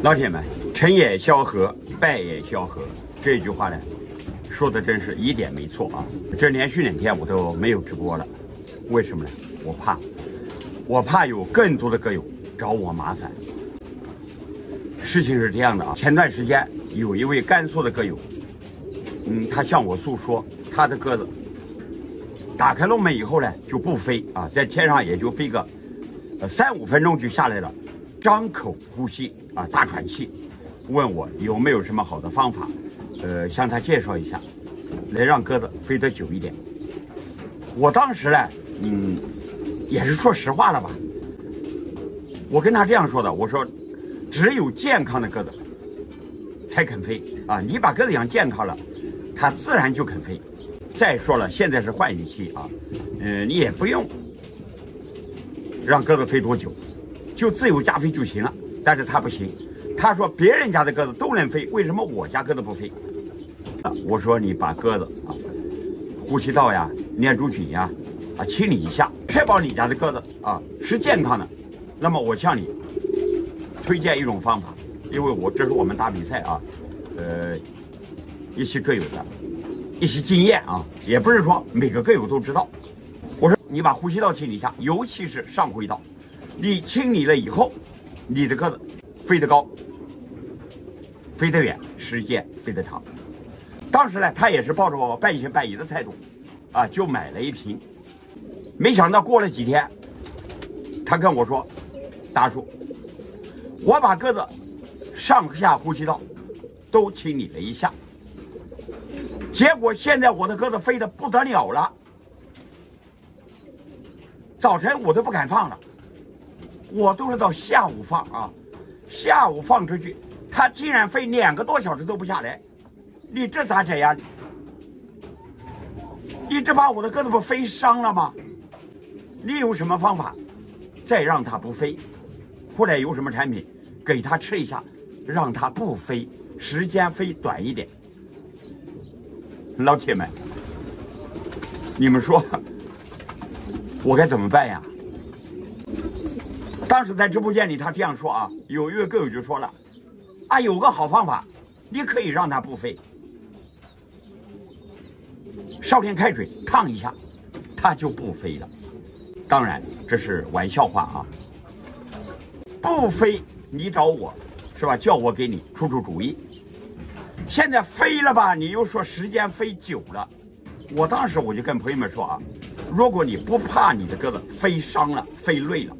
老铁们，成也萧何，败也萧何，这句话呢，说的真是一点没错啊！这连续两天我都没有直播了，为什么呢？我怕，我怕有更多的歌友找我麻烦。事情是这样的啊，前段时间有一位甘肃的歌友，嗯，他向我诉说，他的鸽子打开笼门以后呢，就不飞啊，在天上也就飞个三五分钟就下来了。张口呼吸啊，大喘气，问我有没有什么好的方法，呃，向他介绍一下，来让鸽子飞得久一点。我当时呢，嗯，也是说实话了吧。我跟他这样说的，我说，只有健康的鸽子才肯飞啊！你把鸽子养健康了，它自然就肯飞。再说了，现在是换羽期啊，嗯，你也不用让鸽子飞多久。就自由加飞就行了，但是他不行。他说别人家的鸽子都能飞，为什么我家鸽子不飞？啊，我说你把鸽子啊，呼吸道呀、念珠菌呀啊清理一下，确保你家的鸽子啊是健康的。那么我向你推荐一种方法，因为我这是我们打比赛啊，呃，一些各有的一些经验啊，也不是说每个各友都知道。我说你把呼吸道清理一下，尤其是上呼吸道。你清理了以后，你的鸽子飞得高，飞得远，时间飞得长。当时呢，他也是抱着我半信半疑的态度，啊，就买了一瓶。没想到过了几天，他跟我说：“大叔，我把鸽子上下呼吸道都清理了一下，结果现在我的鸽子飞得不得了了，早晨我都不敢放了。”我都是到下午放啊，下午放出去，它竟然飞两个多小时都不下来，你这咋整呀？你这把我的鸽子不飞伤了吗？你有什么方法再让它不飞？或者有什么产品给它吃一下，让它不飞，时间飞短一点？老铁们，你们说我该怎么办呀？当时在直播间里，他这样说啊，有一位歌友就说了，啊，有个好方法，你可以让它不飞，烧点开水烫一下，它就不飞了。当然这是玩笑话啊，不飞你找我是吧？叫我给你出出主意。现在飞了吧，你又说时间飞久了，我当时我就跟朋友们说啊，如果你不怕你的鸽子飞伤了、飞累了。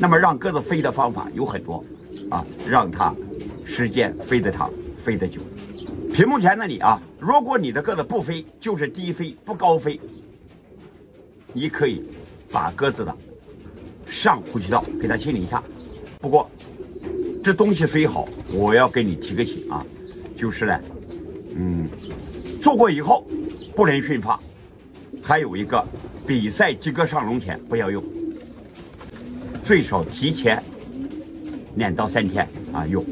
那么让鸽子飞的方法有很多，啊，让它时间飞得长，飞得久。屏幕前的你啊，如果你的鸽子不飞，就是低飞不高飞，你可以把鸽子的上呼吸道给它清理一下。不过这东西飞好，我要给你提个醒啊，就是呢，嗯，做过以后不能驯化，还有一个比赛及格上笼前不要用。最少提前两到三天啊用，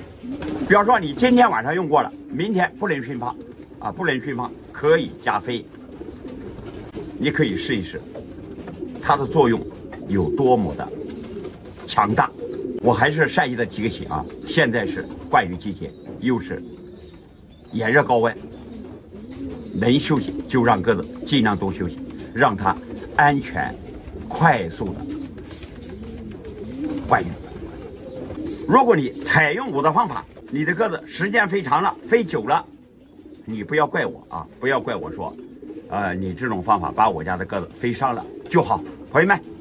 比方说你今天晚上用过了，明天不能熏发啊，不能熏发，可以加飞，你可以试一试，它的作用有多么的强大。我还是善意的提个醒啊，现在是换羽季节，又是炎热高温，能休息就让鸽子尽量多休息，让它安全、快速的。换羽。如果你采用我的方法，你的鸽子时间飞长了，飞久了，你不要怪我啊！不要怪我说，呃，你这种方法把我家的鸽子飞伤了就好。朋友们。